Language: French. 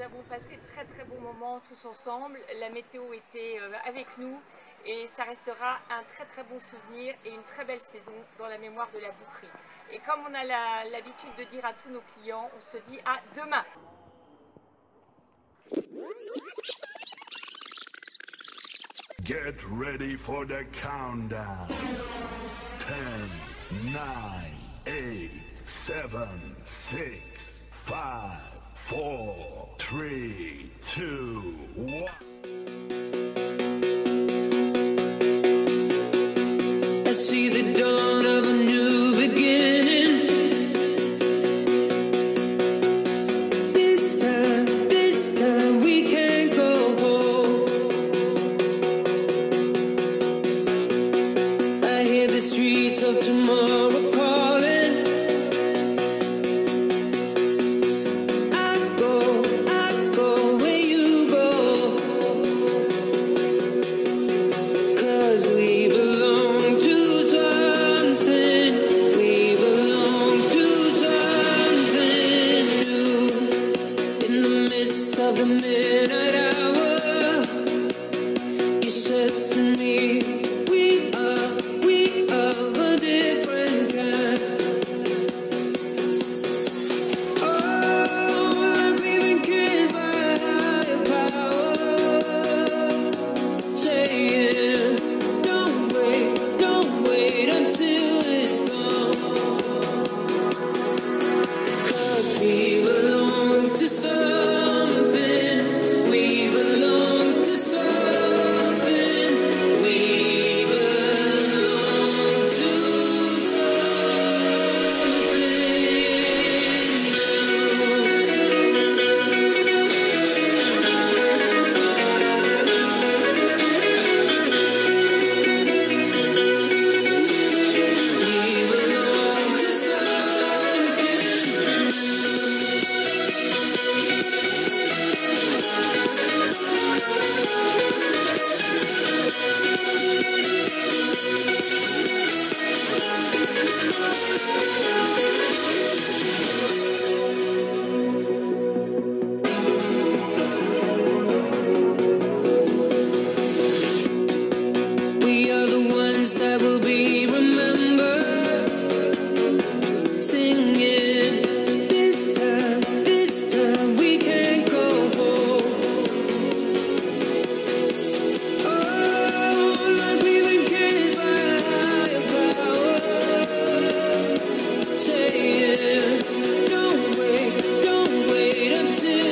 nous avons passé de très très bons moments tous ensemble. La météo était euh, avec nous et ça restera un très très bon souvenir et une très belle saison dans la mémoire de la boucherie. Et comme on a l'habitude de dire à tous nos clients, on se dit à demain. Get ready for the countdown. 10, 9, 8, 7, 6, 5, four, three, two, one. I see the dawn of a new beginning. Streets of tomorrow the to